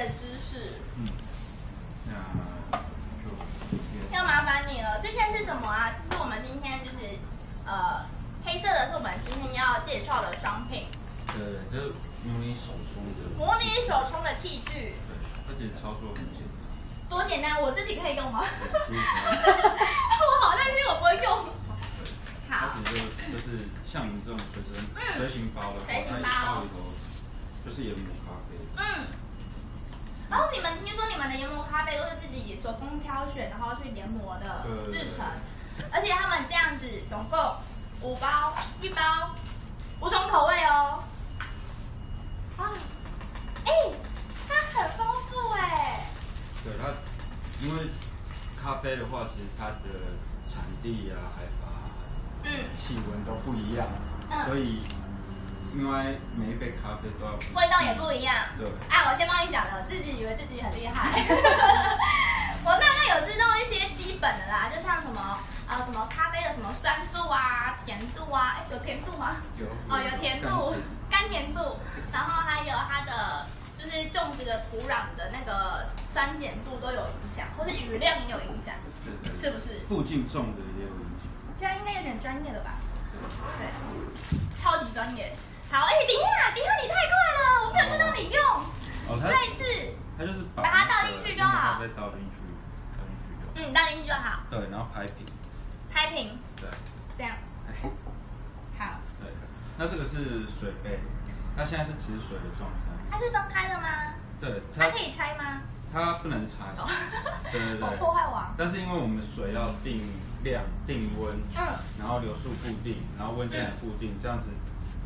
的知识。嗯，那就要麻烦你了，这些是什么啊？这是我们今天就是呃黑色的是我们今天要介绍的商品，对对，就是模拟手冲的，模拟手冲的器具，对，而且操作很简单，多简单，我自己可以用吗？我好，但是我不会用。它好，就就是像你这种随身嗯随行包的话，随行包里头就是研磨咖啡，嗯。然后你们听说你们的研磨咖啡都是自己手工挑选，然后去研磨的对制成，而且他们这样子总共五包，一包五种口味哦。啊，哎，它很丰富哎。对它，因为咖啡的话，其实它的产地啊、海拔啊、嗯，气温都不一样，嗯所以因为每一杯咖啡都要味道也不一样。对，啊，我先帮你讲了，自己以为自己很厉害。我大概有知道一些基本的啦，就像什么呃什么咖啡的什么酸度啊、甜度啊，哎有甜度吗？有哦，有甜度，甘甜度，然后还有它的就是种植的土壤的那个酸碱度都有影响，或是雨量也有影响，是不是？附近种的也有影响。这样应该有点专业了吧？对对，超级专业。好，哎、等一下，等一下，你太快了，我没有看到你用。哦，它再一次，它就是把把它倒进去就好咖啡倒进去，倒进去就好。嗯，倒进去就好，对，然后拍平，拍平，对，这样。哎好，对。那这个是水杯，它现在是止水的状态。它是分开的吗？对，它它可以拆吗？它不能拆。哦对对我对。破坏王。但是因为我们水要定量、定温，嗯，然后流速固定，然后温度也固定，这样子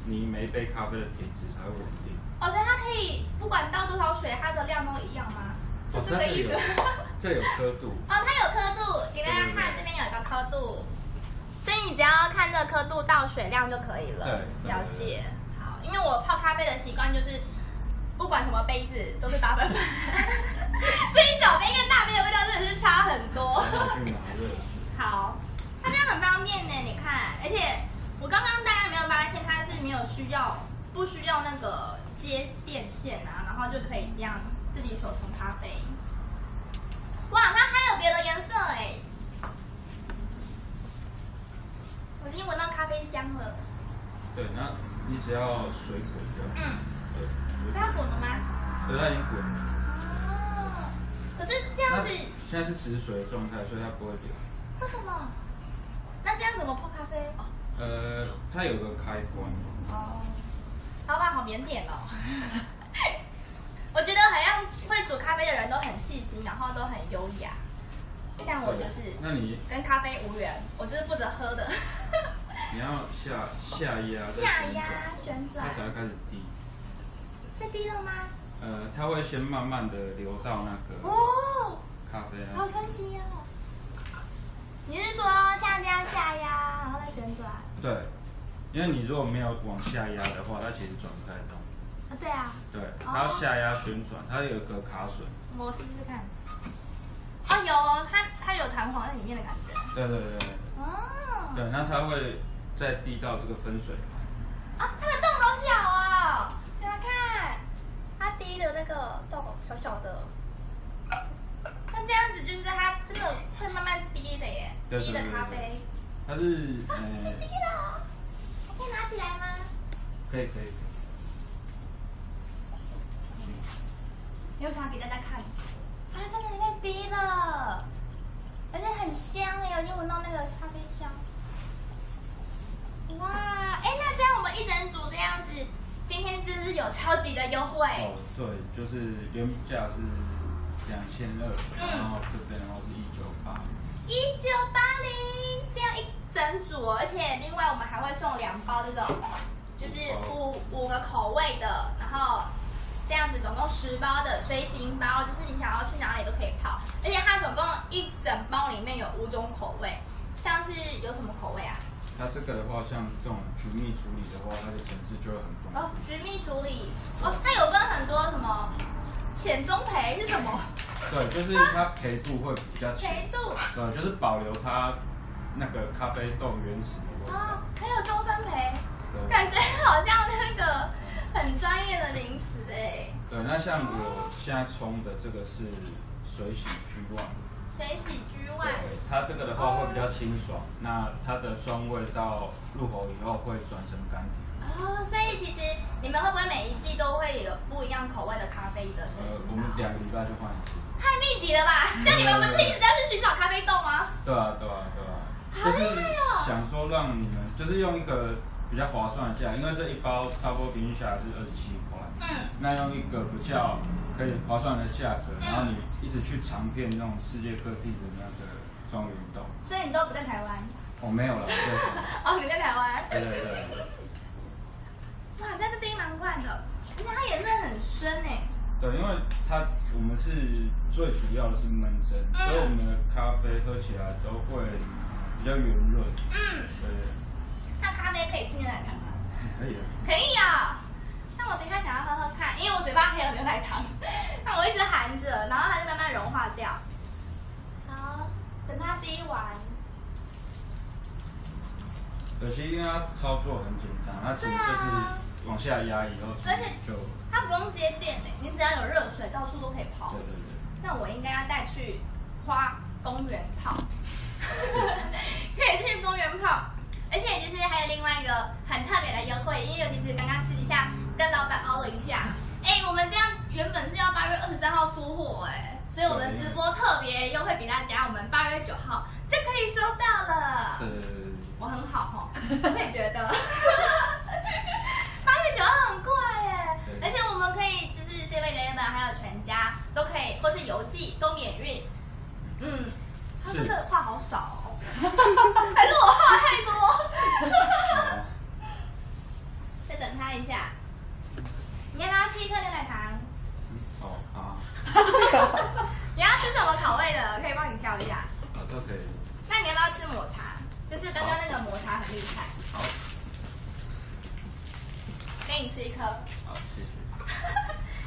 你每一杯咖啡的品质才会稳定。哦，所以它可以不管倒多少水，它的量都一样吗？这个意思它这有？刻度，哦，它有刻度，给大家看，这边有一个刻度，所以你只要看这个刻度倒水量就可以了。了解。好，因为我泡咖啡的习惯就是，不管什么杯子都是八分满，所以小杯跟大杯的味道真的是差很多。好，它这样很方便呢，你看，而且我刚刚大家有没有发现它是没有需要不需要那个接电线啊，然后就可以这样自己手冲咖啡。哇，它还有别的颜色哎！我已经闻到咖啡香了。对，那你只要水滚就好。嗯，对，水它滚了吗？对，它已经滚了。哦，可是这那样子现在是止水的状态，所以它不会流。为什么？那这样怎么泡咖啡？呃，它有个开关。哦，老板好腼腆哦。我觉得好像会煮咖啡的人都很细心，然后都很优雅。像我就是那你跟咖啡无缘，我就是负责喝的。你要下下压下压旋转它才会开始滴。在滴了吗？呃，它会先慢慢的流到那个哦，咖啡啊。好神奇哦！你是说像这样下压，然后再旋转？对，因为你如果没有往下压的话，它其实转不太动。啊，对啊，对，它要下压旋转，它有一个卡榫。我试试看。哦，有哦，它它有弹簧在里面的感觉。对对对对哦。对，那它会再滴到这个分水盘。啊，它的洞好小哦！大家看，它滴的那个洞小小的。那这样子就是它真的会慢慢滴咖啡。它是啊，呃可以拿起来吗？可以可以。没有想要给大家看，它真的在滴了，而且很香哎，我已经闻到那个咖啡香。哇，哎，那这样我们一整组这样子，今天是不是有超级的优惠？哦，对，就是原价是两千二，嗯然后这边的话是一九八零。一九八零，这样一整组哦，而且另外我们还会送两包这种，就是五五个口味的，然后这样子总共十包的随行包，就是你想要去哪里都可以泡，而且它总共一整包里面有五种口味，像是有什么口味啊？它这个的话，像这种局密处理的话，它的层次就会很丰哦富。，局密处理，哦，它有分很多什么浅中培是什么？对，就是它培度会比较浅培，度，对，就是保留它那个咖啡豆原始的味道。啊，还有中深培。对感觉好像那个很专业的名词哎。对，那像我现在冲的这个是水洗居旺，水洗这个的话会比较清爽，那它的酸味到入口以后会转成甘甜。哦，所以其实你们会不会每一季都会有不一样口味的咖啡的呃，我们？两个礼拜就换一次。太密集了吧？像你们不是一直要去寻找咖啡豆吗？对啊，对啊，对啊，好就是厉害哦想说让你们就是用一个比较划算的价，因为这一包差不多平均下来是二十七块，嗯，那用一个比较可以划算的价格，嗯然后你一直去尝遍那种世界各地的那个你都不在台湾？我、没有了，哦，你在台湾。对对对。哇，在这冰蛮罐的，而且它颜色很深哎。对，因为它我们是最主要的是闷蒸，嗯所以我们的咖啡喝起来都会比较圆润。嗯，对，那咖啡可以吃牛奶糖吗？可以啊。可以啊。那我等一下想要喝喝看，因为我嘴巴还有牛奶糖，那我一直含着，然后它就慢慢融化掉。好，等它滴完。可惜因为它操作很简单，它其实就是往下压以后，而且就它不用接电诶，你只要有热水，到处都可以泡对。对对。那我应该要带去花公园泡，可以去公园泡。而且就是还有另外一个很特别的优惠，因为尤其是刚刚私底下跟老板凹了一下，哎，我们这样原本是要八月二十三号出货哎，所以我们直播特别优惠给大家，我们八月九号就可以收到了。我也觉得。八月九号很快耶，而且我们可以就是 Seven Eleven 还有全家都可以，或是邮寄都免运。嗯，他真的话好少哦，还是我话太多？好再等他一下。你要不要吃一颗牛奶糖？嗯好啊，你要吃什么口味的？可以帮你挑一下。好都可以。那你要不要吃抹茶？就是刚刚那个抹茶很厉害，好，给你吃一颗。好，谢谢。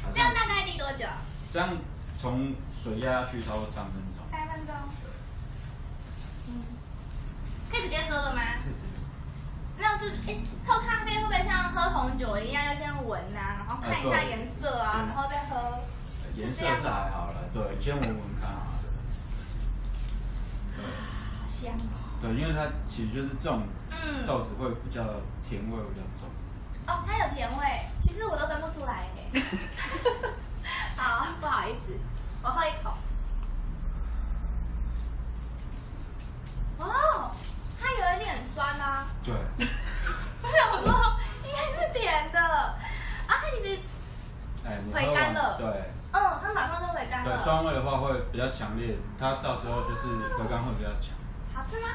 好 这样大概滴多久？这样从水压下去差不多三分钟。三分钟。嗯，可以直接喝了吗？那是诶，喝咖啡会不会像喝红酒一样，要先闻啊，然后看一下颜色啊，对然后再喝？呃颜色是还好了，对，先闻闻看啊。对好香哦。对，因为它其实就是这种嗯。豆子会比较甜味比较重。哦，它有甜味，其实我都分不出来耶。好，不好意思，我喝一口。哦，它有一点酸啊。对，我想说应该是甜的。啊，它其实，哎，回甘了对嗯，它马上就回甘对，酸味的话会比较强烈，它到时候就是回甘会比较强。好吃吗？